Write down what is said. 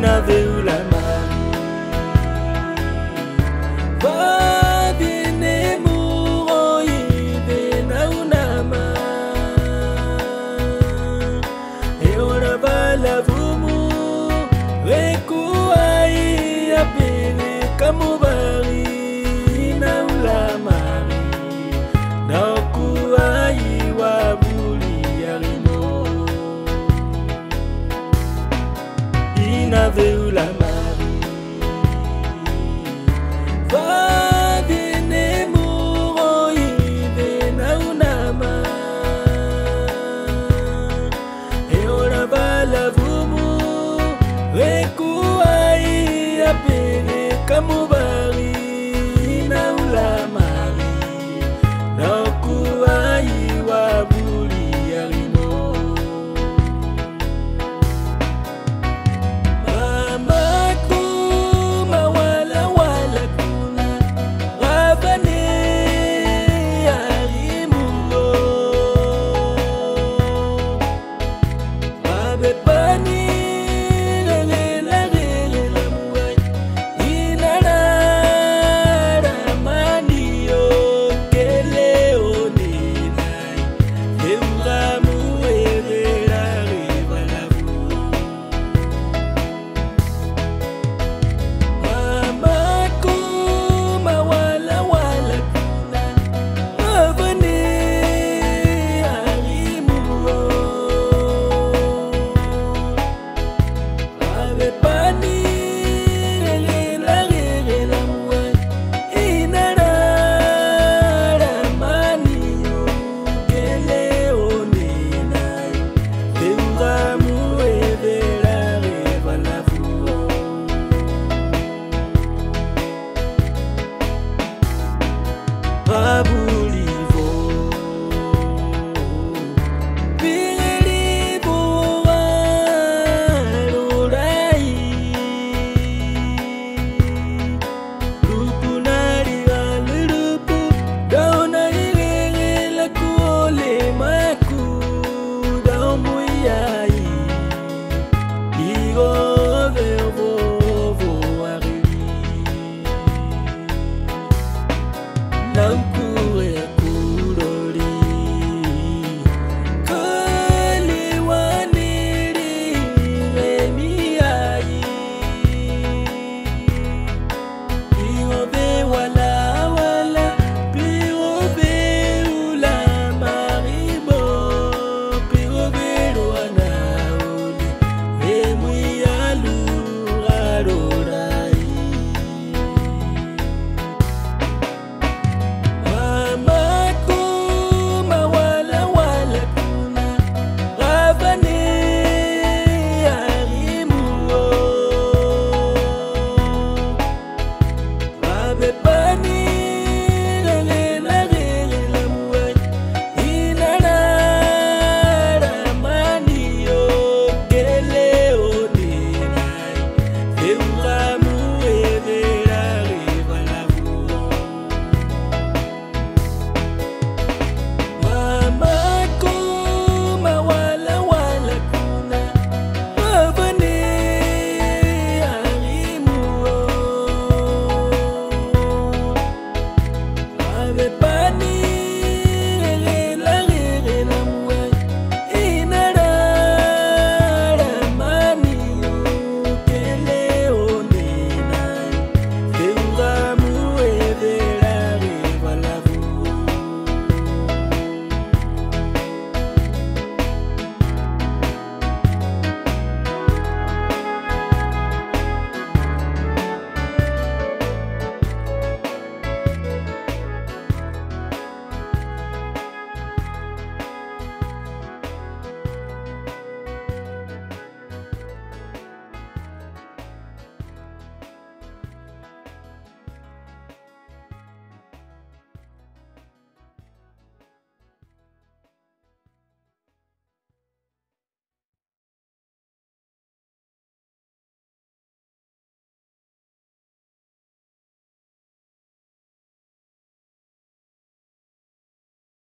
naveulama lama